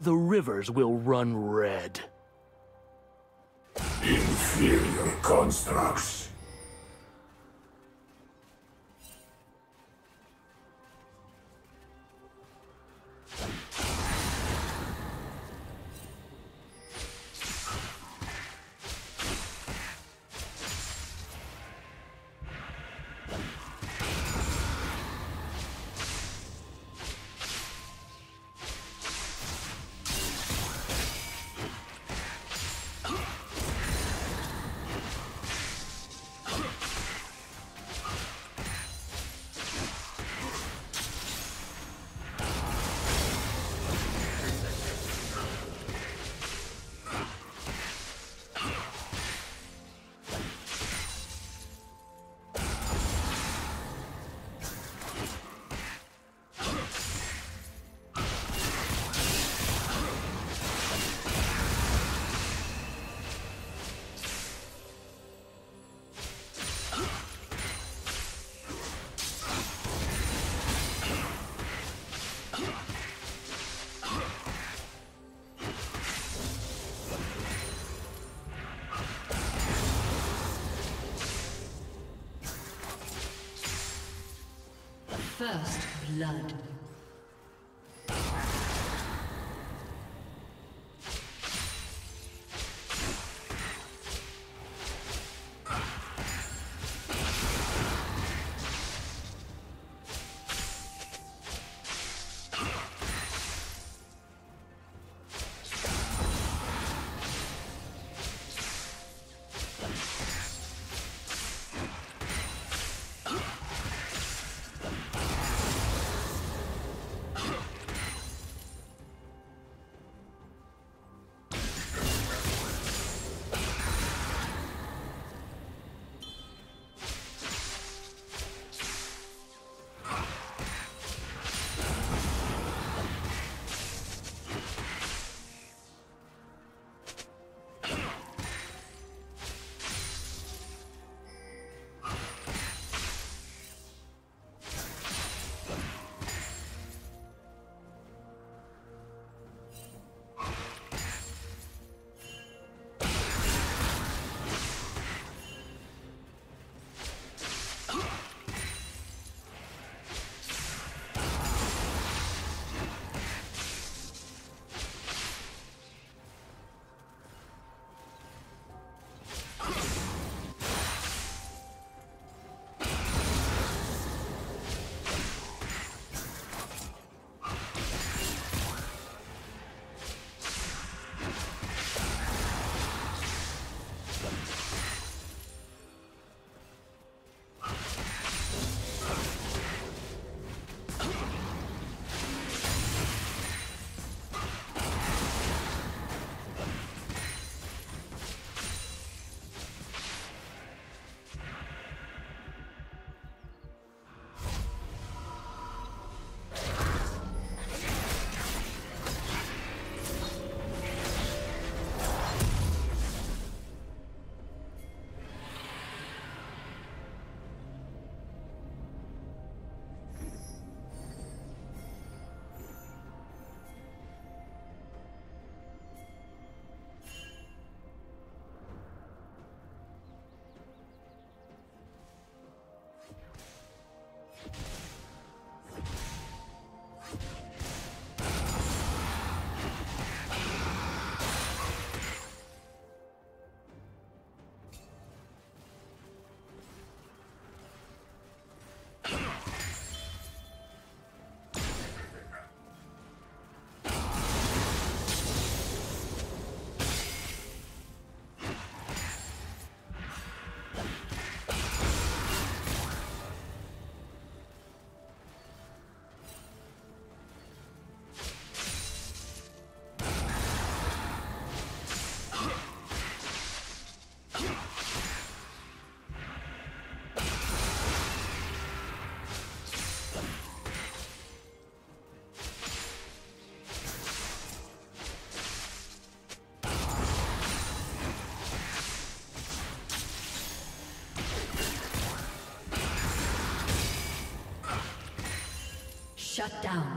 the rivers will run red. Inferior constructs. First blood. Shut down.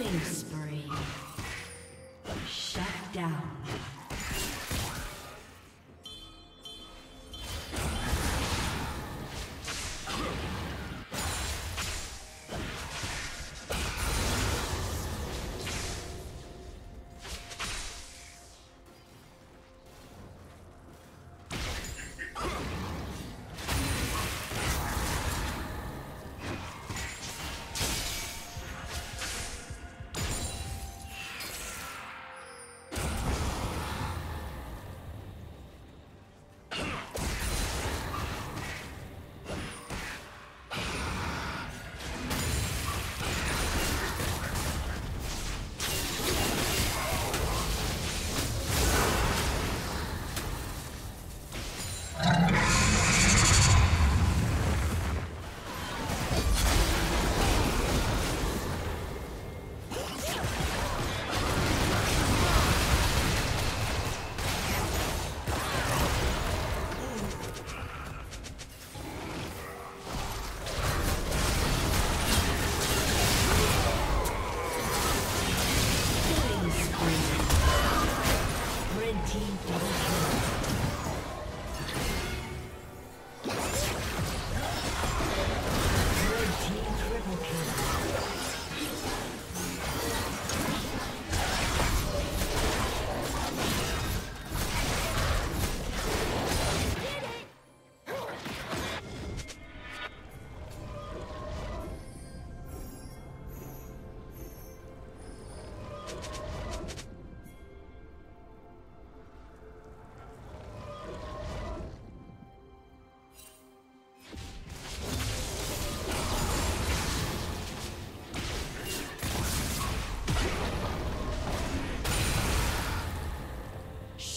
Killing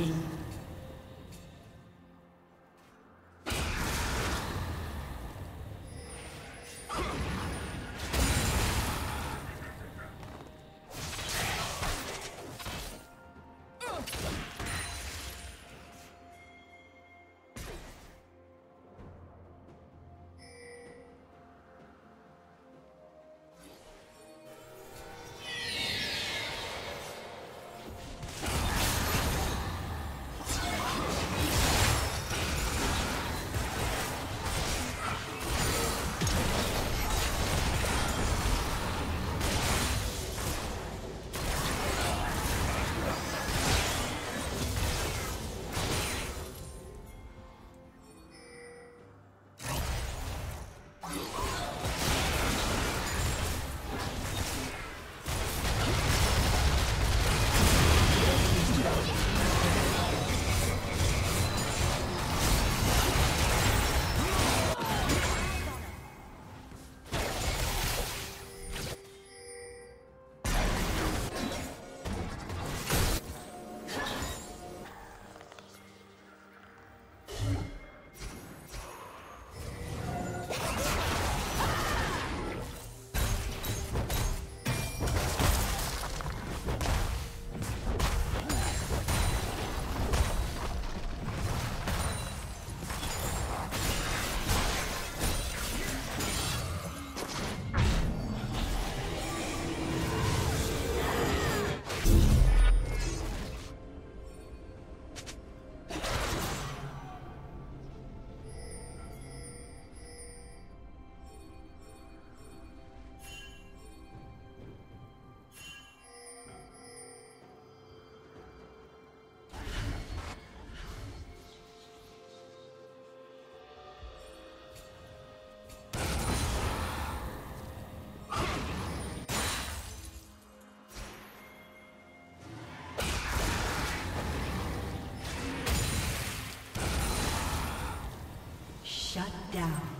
Dominating. Shut down.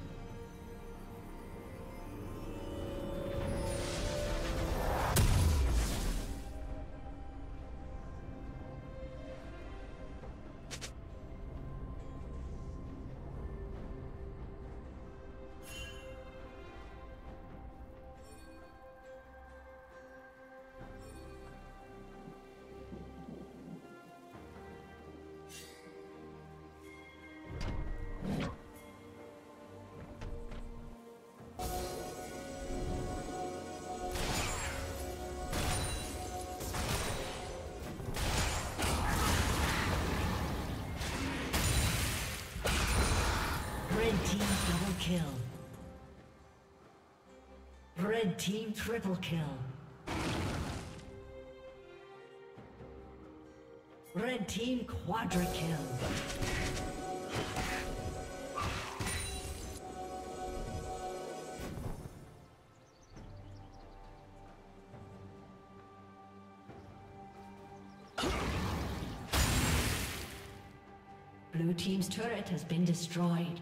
Kill. Red Team triple kill. Red Team quadra kill. Blue Team's turret has been destroyed.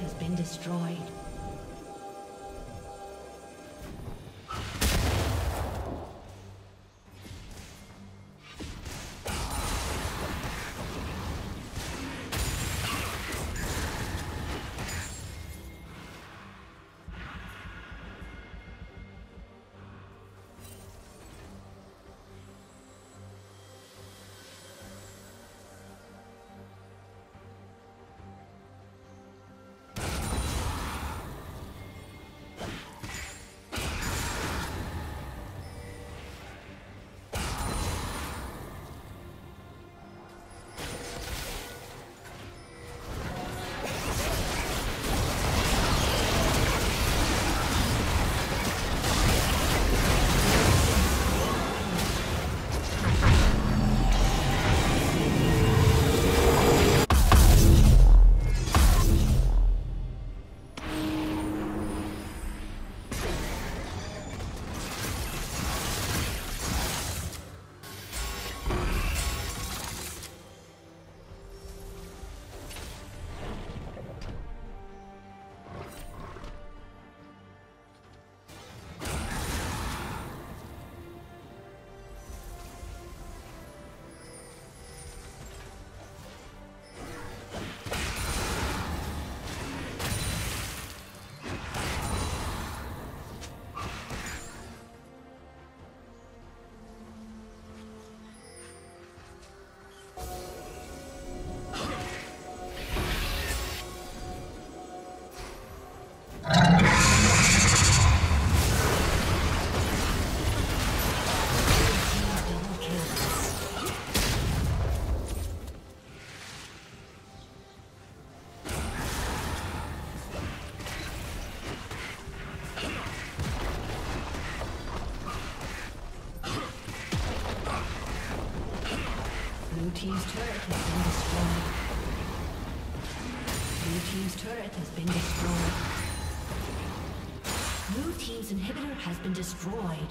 has been destroyed. Team's inhibitor has been destroyed.